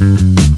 Mm-hmm.